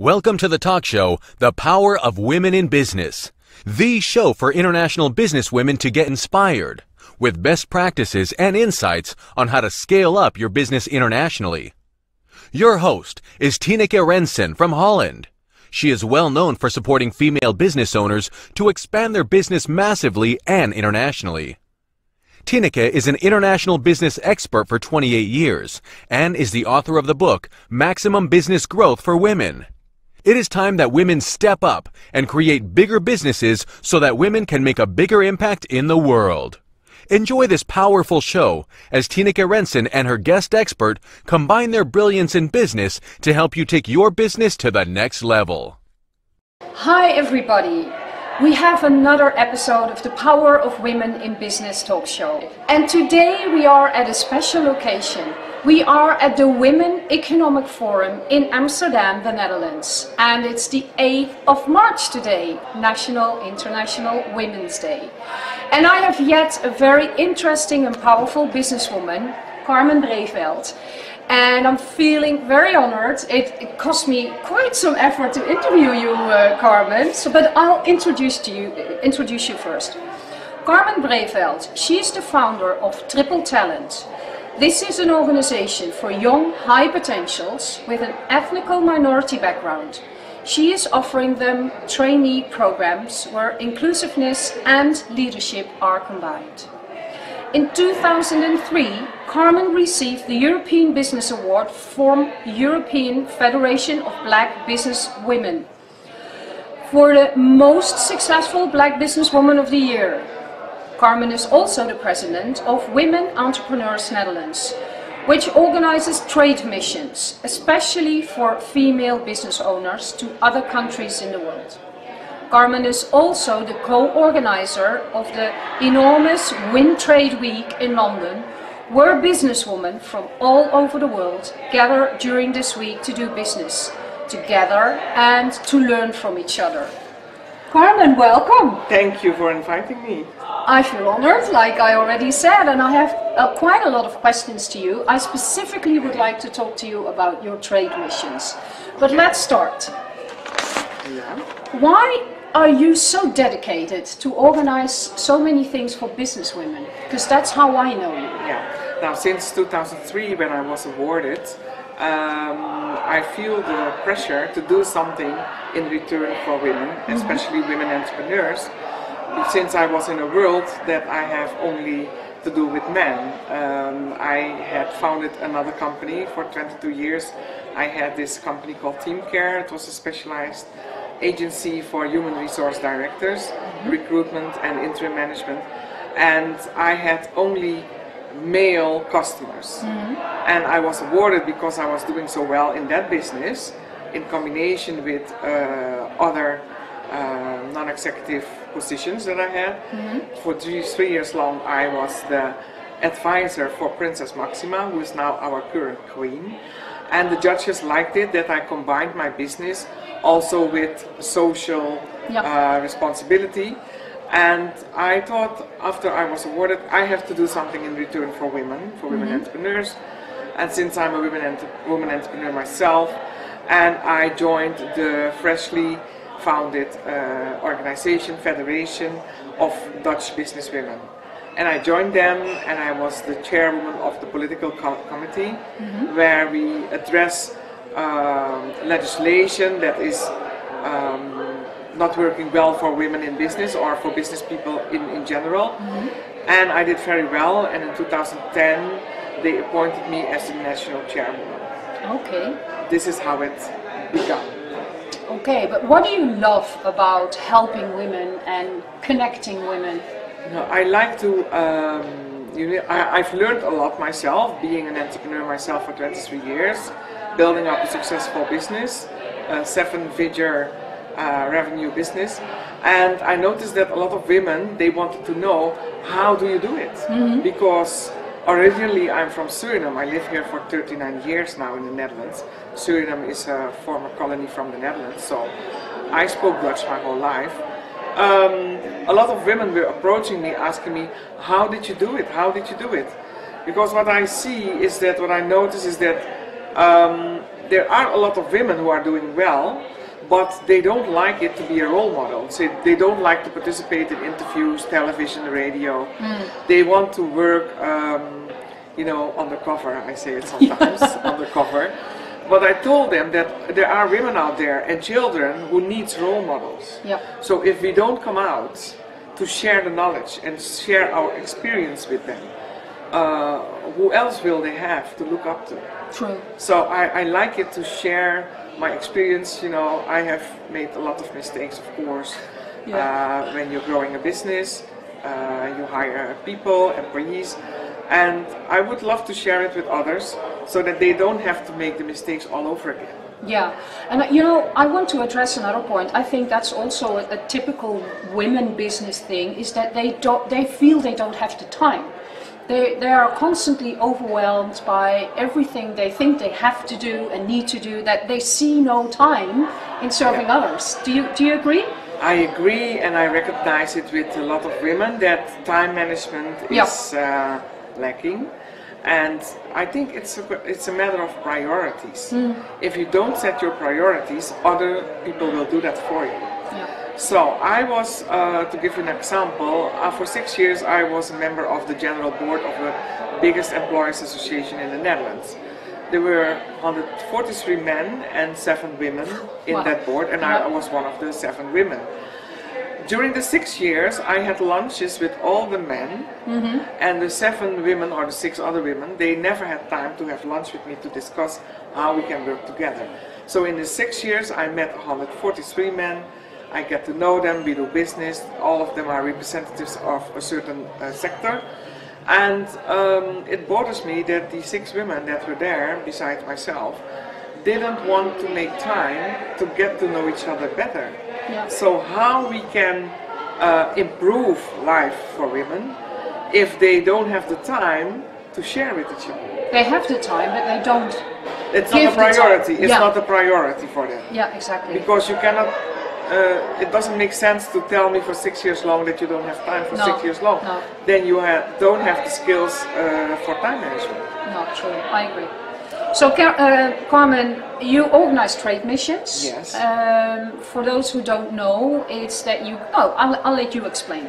Welcome to the talk show, The Power of Women in Business, the show for international business women to get inspired with best practices and insights on how to scale up your business internationally. Your host is Tineke Rensen from Holland. She is well known for supporting female business owners to expand their business massively and internationally. Tineke is an international business expert for 28 years and is the author of the book Maximum Business Growth for Women. It is time that women step up and create bigger businesses so that women can make a bigger impact in the world. Enjoy this powerful show as Tineke Rensen and her guest expert combine their brilliance in business to help you take your business to the next level. Hi, everybody. We have another episode of the Power of Women in Business talk show. And today we are at a special location. We are at the Women Economic Forum in Amsterdam, the Netherlands. And it's the 8th of March today, National International Women's Day. And I have yet a very interesting and powerful businesswoman, Carmen Breeveld and I'm feeling very honored. It, it, cost me quite some effort to interview you, uh, Carmen, so, but I'll introduce, to you, introduce you first. Carmen Breeveld, she is the founder of Triple Talent. This is an organization for young high potentials with an ethnical minority background. She is offering them trainee programs where inclusiveness and leadership are combined. In 2003, Carmen received the European Business Award from European Federation of Black Business Women for the most successful black businesswoman of the year. Carmen is also the president of Women Entrepreneurs Netherlands, which organizes trade missions, especially for female business owners to other countries in the world. Carmen is also the co-organizer of the enormous Win Trade Week in London, where businesswomen from all over the world gather during this week to do business together and to learn from each other. Carmen, welcome. Thank you for inviting me. I feel honored, like I already said, and I have uh, quite a lot of questions to you. I specifically would like to talk to you about your trade missions. But let's start. Yeah. Why are you so dedicated to organize so many things for businesswomen? Because that's how I know you. Yeah. Now, since 2003, when I was awarded, um, I feel the pressure to do something in return for women, Mm-hmm. especially women entrepreneurs. Since I was in a world that I have only to do with men, um, I had founded another company for 22 years. I had this company called Team Care. It was a specialized agency for human resource directors, recruitment and interim management. And I had only male customers. And I was awarded because I was doing so well in that business in combination with uh, other uh, non-executive positions that I had. For three, three years long, I was the advisor for Princess Maxima, who is now our current queen. And the judges liked it that I combined my business also with social Yep. uh, responsibility. And I thought after I was awarded, I have to do something in return for women, for women entrepreneurs. And since I'm a women, ent- woman entrepreneur myself, and I joined the freshly founded uh, organization, Federation of Dutch Businesswomen. And I joined them, and I was the chairwoman of the political co- committee, where we address um, legislation that is um, not working well for women in business or for business people in, in general. And I did very well, and in 2010 they appointed me as the national chairwoman. Okay. This is how it began. Okay, but what do you love about helping women and connecting women? No, I like to. Um, you know, I, I've learned a lot myself, being an entrepreneur myself for 23 years, building up a successful business, a seven-figure uh, revenue business, and I noticed that a lot of women they wanted to know how do you do it because originally I'm from Suriname. I live here for 39 years now in the Netherlands. Suriname is a former colony from the Netherlands, so I spoke Dutch my whole life. Um, a lot of women were approaching me asking me, how did you do it? How did you do it? Because what I see is that, what I notice is that um, there are a lot of women who are doing well, but they don't like it to be a role model. So they don't like to participate in interviews, television, radio. They want to work, um, you know, undercover. I say it sometimes, undercover. But I told them that there are women out there and children who needs role models. Yeah. So if we don't come out to share the knowledge and share our experience with them, uh, who else will they have to look up to? True. So I, I like it to share my experience. You know, I have made a lot of mistakes, of course. Yeah. Uh, when you're growing a business, uh, you hire people, employees, and I would love to share it with others so that they don't have to make the mistakes all over again. Yeah, and you know, I want to address another point. I think that's also a, a typical women business thing is that they don't, they feel they don't have the time. They, they are constantly overwhelmed by everything they think they have to do and need to do that they see no time in serving Yeah. others. Do you do you agree? I agree, and I recognize it with a lot of women that time management Yeah. is uh, lacking, and I think it's a, it's a matter of priorities. If you don't set your priorities, other people will do that for you. Yeah. So I was, uh, to give you an example, uh, for six years I was a member of the general board of the biggest employers association in the Netherlands. There were 143 men and seven women in Wow. that board, and Yeah. I was one of the seven women. During the six years, I had lunches with all the men, and the seven women or the six other women, they never had time to have lunch with me to discuss how we can work together. So in the six years, I met 143 men. I get to know them, we do business. All of them are representatives of a certain uh, sector. And um, it bothers me that the six women that were there, besides myself, didn't want to make time to get to know each other better. Yeah. So how we can uh, improve life for women if they don't have the time to share with each other? They have the time, but they don't. It's Give not a priority. It's Yeah. not a priority for them Yeah, exactly. because you cannot. Uh, it doesn't make sense to tell me for six years long that you don't have time for No, six years long. no. Then you ha- don't have the skills uh, for time management. Not true. I agree. So, uh, Carmen, you organize trade missions. Yes. Um, for those who don't know, it's that you. Oh, I'll, I'll let you explain.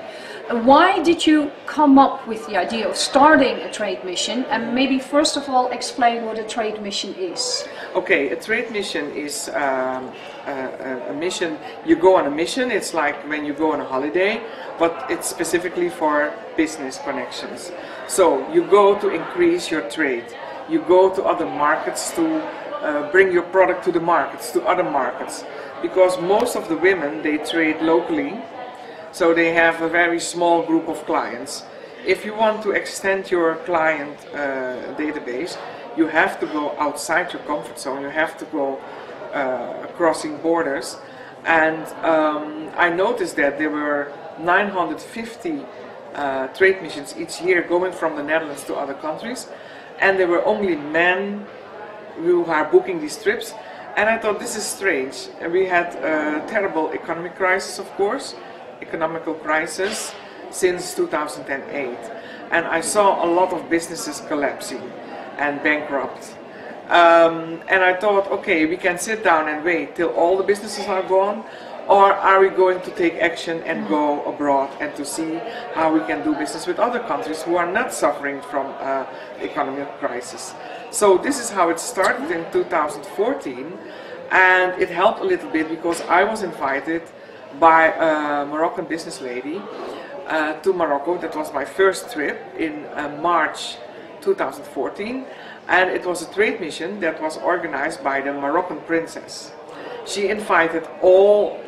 Why did you come up with the idea of starting a trade mission? And maybe first of all, explain what a trade mission is. Okay, a trade mission is um, a- a mission. You go on a mission. It's like when you go on a holiday, but it's specifically for business connections. So you go to increase your trade. You go to other markets to uh, bring your product to the markets, to other markets, because most of the women they trade locally. So they have a very small group of clients. If you want to extend your client uh, database, you have to go outside your comfort zone. You have to go uh, crossing borders. And um, I noticed that there were 950 uh, trade missions each year going from the Netherlands to other countries, and there were only men who are booking these trips. And I thought this is strange. And we had a terrible economic crisis, of course, economical crisis since 2008. And I saw a lot of businesses collapsing and bankrupt. Um, and I thought, okay, we can sit down and wait till all the businesses are gone, or are we going to take action and go abroad and to see how we can do business with other countries who are not suffering from uh, economic crisis? So this is how it started in 2014, and it helped a little bit because I was invited by a Moroccan business lady uh, to Morocco. That was my first trip in uh, March 2014, and it was a trade mission that was organized by the Moroccan princess. She invited all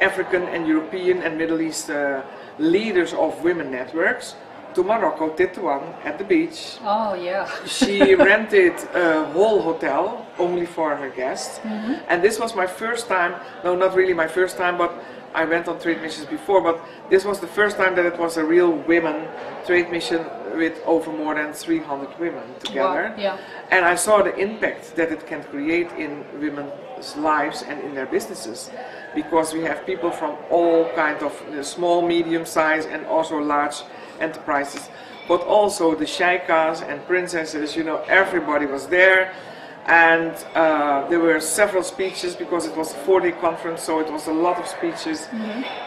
African and European and Middle East uh, leaders of women networks to Morocco, Tetouan, at the beach. Oh yeah. She rented a whole hotel only for her guests. And this was my first time, no, not really my first time, but I went on trade missions before, but this was the first time that it was a real women trade mission with over more than 300 women together. Wow, yeah. And I saw the impact that it can create in women's lives and in their businesses because we have people from all kinds of uh, small, medium size and also large enterprises, but also the sheikas and princesses, you know, everybody was there. and uh, there were several speeches because it was a four-day conference, so it was a lot of speeches.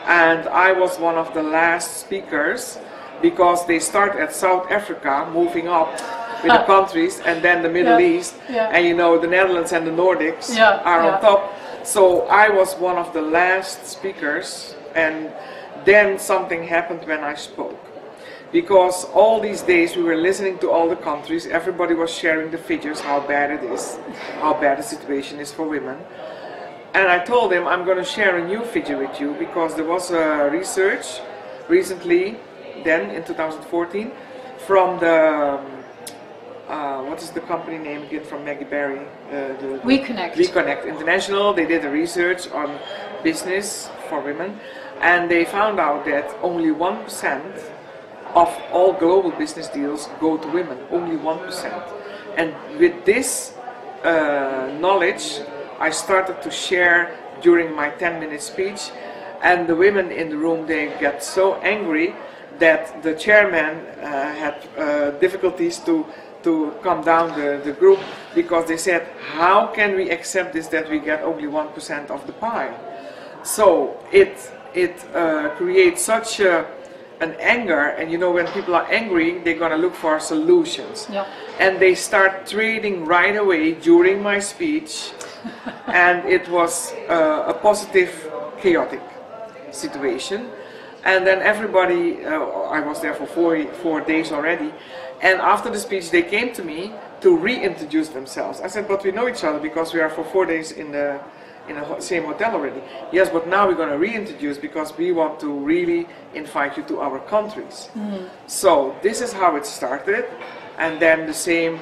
And I was one of the last speakers because they start at South Africa, moving up with the countries, and then the Middle Yeah, East, yeah. and you know the Netherlands and the Nordics Yeah, are on top. So I was one of the last speakers, and then something happened when I spoke because all these days we were listening to all the countries, everybody was sharing the figures, how bad it is, how bad the situation is for women. And I told him I'm going to share a new figure with you because there was a research recently, then in 2014, from the um, uh, what is the company name again from Maggie Berry? Uh, the, We Connect. We Connect International. They did a research on business for women, and they found out that only one percent of all global business deals go to women. Only one percent. And with this uh, knowledge, I started to share during my 10-minute speech, and the women in the room they get so angry that the chairman uh, had uh, difficulties to to come down the, the group because they said, how can we accept this that we get only 1% of the pie? So it, it uh, creates such a, an anger, and you know, when people are angry, they're gonna look for solutions. Yeah. And they start trading right away during my speech, and it was uh, a positive, chaotic situation. And then everybody, uh, I was there for four, four days already, and after the speech they came to me to reintroduce themselves. I said, but we know each other because we are for four days in the in the same hotel already. Yes, but now we're going to reintroduce because we want to really invite you to our countries. So this is how it started, and then the same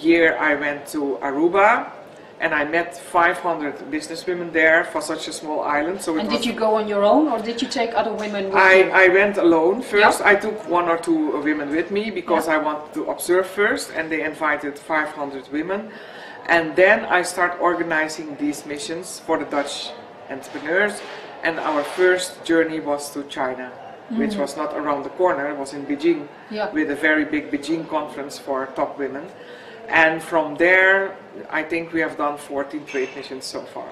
year I went to Aruba. And I met 500 businesswomen there for such a small island. So And did you go on your own or did you take other women with I, you? I went alone first. Yeah. I took one or two women with me because Yeah. I wanted to observe first, and they invited 500 women. And then I start organizing these missions for the Dutch entrepreneurs. And our first journey was to China, which mm. was not around the corner, it was in Beijing. Yeah. with a very big Beijing conference for top women. And from there, I think we have done 14 trade missions so far.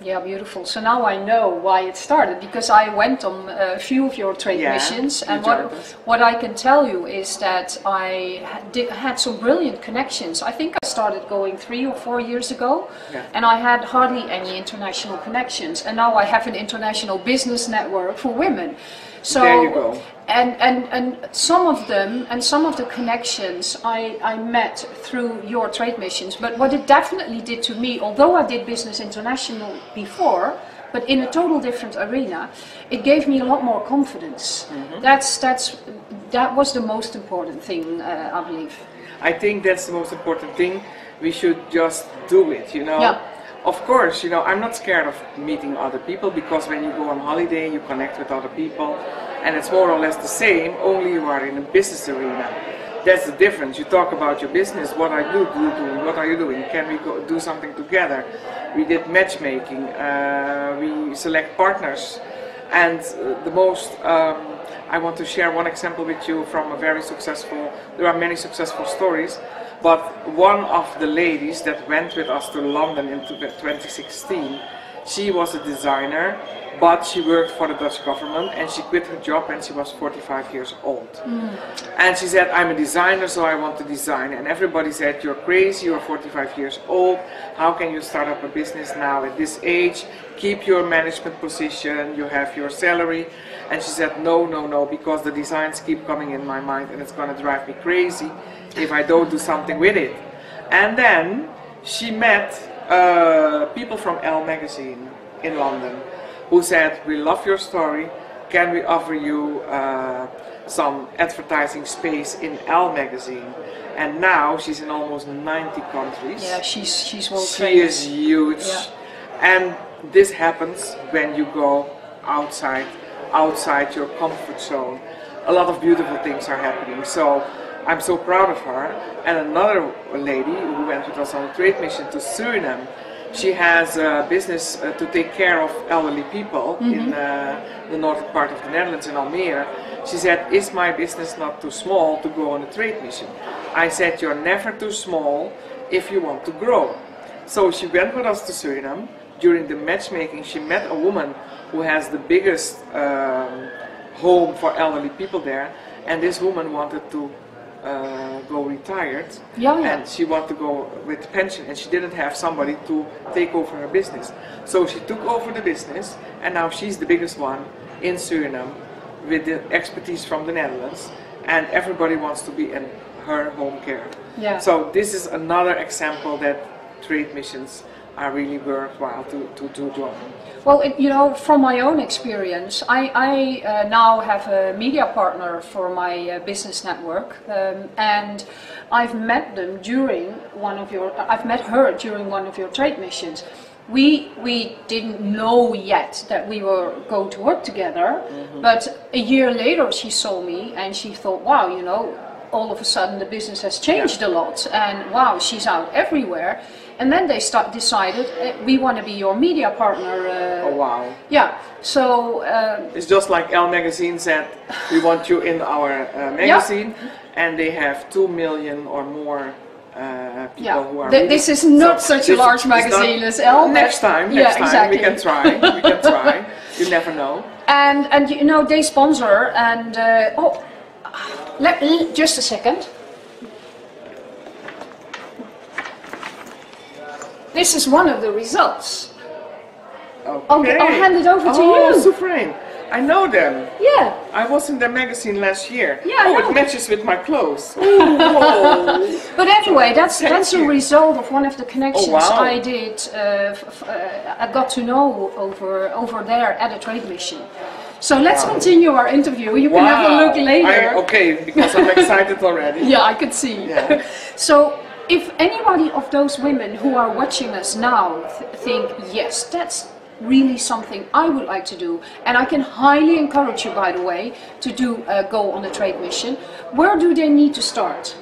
Yeah, beautiful. So now I know why it started because I went on a few of your trade Yeah, missions, and what what I can tell you is that I did, had some brilliant connections. I think I started going three or four years ago, Yeah. and I had hardly any international connections, and now I have an international business network for women. So There you go. And, and, and some of them and some of the connections I, I met through your trade missions. But what it definitely did to me, although I did Business International before, but in a total different arena, it gave me a lot more confidence. That's, that's, that was the most important thing, uh, I believe. I think that's the most important thing. We should just do it, you know. Yeah. Of course, you know, I'm not scared of meeting other people because when you go on holiday, you connect with other people, and it's more or less the same. Only you are in a business arena. That's the difference. You talk about your business. What are you do- doing? What are you doing? Can we go do something together? We did matchmaking. Uh, we select partners, and uh, the most. Um, I want to share one example with you from a very successful. There are many successful stories, but one of the ladies that went with us to London in 2016, she was a designer, but she worked for the Dutch government and she quit her job when she was 45 years old. Hmm. And she said, I'm a designer, so I want to design. And everybody said, You're crazy, you're 45 years old. How can you start up a business now at this age? Keep your management position, you have your salary. And she said, No, no, no, because the designs keep coming in my mind and it's going to drive me crazy if I don't do something with it. And then she met uh, people from Elle magazine in London who said, We love your story. Can we offer you uh, some advertising space in Elle magazine? And now she's in almost 90 countries. Yeah, she's, she's world she famous. is huge. Yeah. And this happens when you go outside, outside your comfort zone. A lot of beautiful things are happening. So I'm so proud of her. And another lady who went with us on a trade mission to Suriname, she has a business uh, to take care of elderly people in uh, the northern part of the Netherlands in Almere. She said, is my business not too small to go on a trade mission? I said, You're never too small if you want to grow. So she went with us to Suriname. During the matchmaking, she met a woman who has the biggest um, home for elderly people there, and this woman wanted to uh, go retired, Yeah, yeah. and she wanted to go with pension, and she didn't have somebody to take over her business. So she took over the business, and now she's the biggest one in Suriname with the expertise from the Netherlands, and everybody wants to be in her home care. Yeah. So this is another example that trade missions are really worthwhile to, to, to join. Well, it, you know, from my own experience, I, I uh, now have a media partner for my uh, business network, um, and I've met them during one of your. I've met her during one of your trade missions. We we didn't know yet that we were going to work together, but a year later she saw me and she thought, wow, you know, all of a sudden the business has changed a lot, and wow, she's out everywhere. And then they start decided eh, we want to be your media partner. Uh, Oh wow. yeah. So uh, It's just like Elle Magazine said, we want you in our uh, magazine, and they have two million or more uh, people Yeah. who are. Th- this is not So such a large magazine as Elle, Next but- time, Yeah, next time exactly. we can try. We can try. You never know. and and you know they sponsor and uh, oh, let me just a second. This is one of the results. Okay. I'll hand it over to oh, you. Soufrain. I know them. Yeah. I was in their magazine last year. Yeah, I oh, know. it matches with my clothes. Ooh. But anyway, that's Thank that's a result of one of the connections Oh, wow. I did. Uh, f- f- uh, I got to know over over there at a trade mission. So let's continue our interview. You can have a look later. I, okay, because I'm excited already. Yeah, I could see. Yeah. so, if anybody of those women who are watching us now th- think, yes, that's really something I would like to do, and I can highly encourage you, by the way, to do uh, go on a trade mission. Where do they need to start?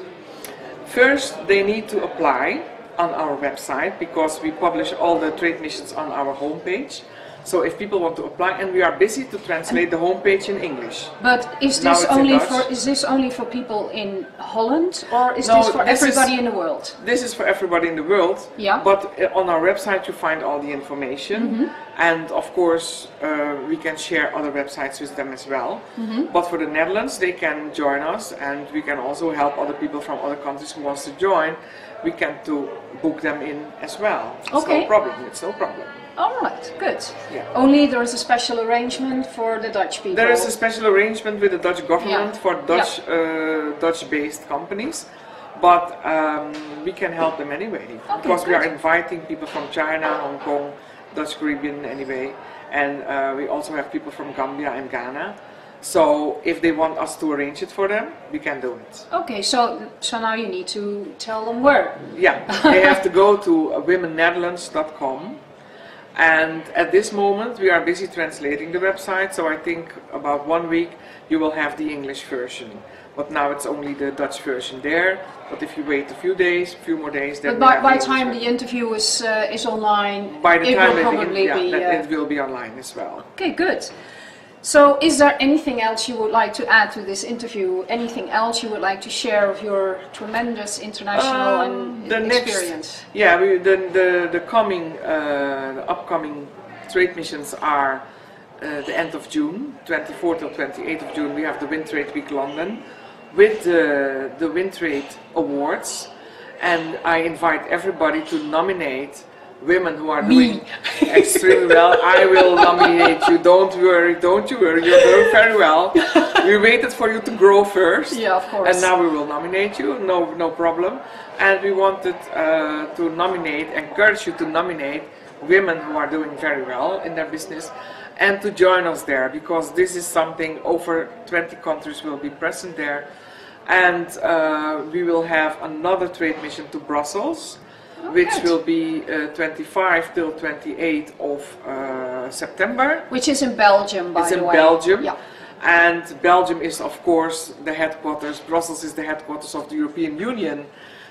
First, they need to apply on our website because we publish all the trade missions on our homepage. So if people want to apply, and we are busy to translate the homepage in English. But is this only for is this only for people in Holland, or is No, this for this is- everybody in the world? This is for everybody in the world. Yeah. But uh, on our website you find all the information, Mm-hmm. and of course uh, we can share other websites with them as well. Mm-hmm. But for the Netherlands, they can join us, and we can also help other people from other countries who wants to join. We can to book them in as well. It's Okay. no problem. It's no problem. All right, good. Yeah. Only there is a special arrangement for the Dutch people. There is a special arrangement with the Dutch government Yeah. for Dutch uh, Dutch-based companies, but um, we can help them anyway because we are inviting people from China, Hong Kong, Dutch Caribbean anyway, and uh, we also have people from Gambia and Ghana. So if they want us to arrange it for them, we can do it. Okay, so so now you need to tell them where. Yeah, they have to go to womennetherlands.com. And at this moment, we are busy translating the website, so I think about one week you will have the English version. But now it's only the Dutch version there. But if you wait a few days, a few more days, then But by, by the time the interview is uh, is online, by the it time will probably yeah, be. uh, it will be online as well. okay, good. So, is there anything else you would like to add to this interview? Anything else you would like to share of your tremendous international Um, and the experience? next, yeah, we, the, the the coming, uh, the upcoming trade missions are uh, the end of June, 24th till 28th of June. We have the Win Trade Week London with the the Win Trade Awards, and I invite everybody to nominate women who are doing extremely well. I will nominate you. Don't worry, don't you worry. You're doing very well. we waited for you to grow first. Yeah, of course. And now we will nominate you. No, no problem. And we wanted uh, to nominate, encourage you to nominate women who are doing very well in their business, and to join us there because this is something over 20 countries will be present there, and uh, we will have another trade mission to Brussels which good. will be uh, 25 till 28 of uh, September. Which is in Belgium, by It's the in. Belgium. Yeah. And Belgium is, of course, the headquarters. Brussels is the headquarters of the European Union.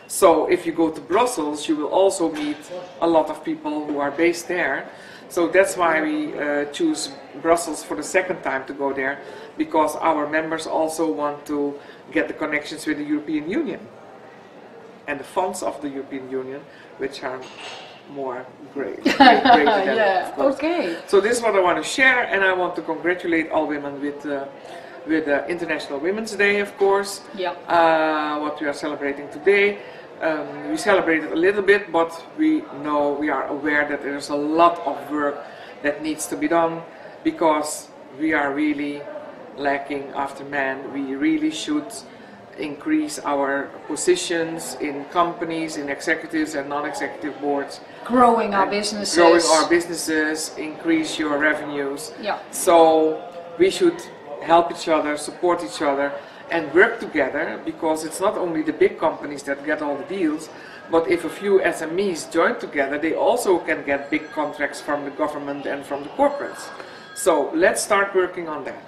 So if you go to Brussels, you will also meet a lot of people who are based there. So that's why we uh, choose Brussels for the second time to go there, because our members also want to get the connections with the European Union. and the funds of the European Union, which are more great. great, yeah, okay. So this is what I want to share, and I want to congratulate all women with uh, with uh, International Women's Day, of course. Yeah. Uh, what we are celebrating today. Um, we celebrate it a little bit, but we know we are aware that there's a lot of work that needs to be done because we are really lacking after men. We really should increase our positions in companies, in executives and non-executive boards. Growing our businesses. Growing our businesses, increase your revenues. Yeah. So we should help each other, support each other, and work together because it's not only the big companies that get all the deals, but if a few SMEs join together, they also can get big contracts from the government and from the corporates. So let's start working on that.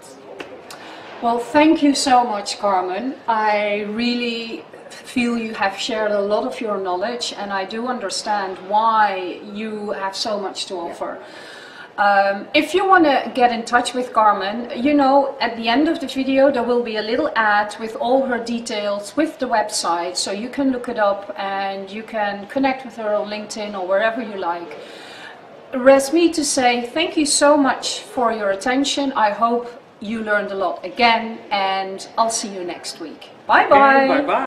Well, thank you so much, Carmen. I really feel you have shared a lot of your knowledge, and I do understand why you have so much to offer. Um, if you want to get in touch with Carmen, you know, at the end of the video there will be a little ad with all her details with the website, so you can look it up and you can connect with her on LinkedIn or wherever you like. Rest me to say thank you so much for your attention. I hope you learned a lot again, and I'll see you next week. Bye bye. Bye bye.